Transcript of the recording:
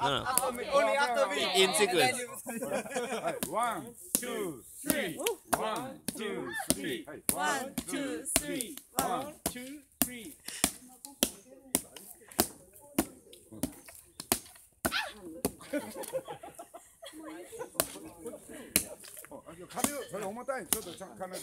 No, no. After me, only after me. In sequence. はい、 one, two, three。One, two, three。はい、 one, two, threeー。 One, two, three。あ、紙を、それ重たい。ちょっと、ちゃん、紙で、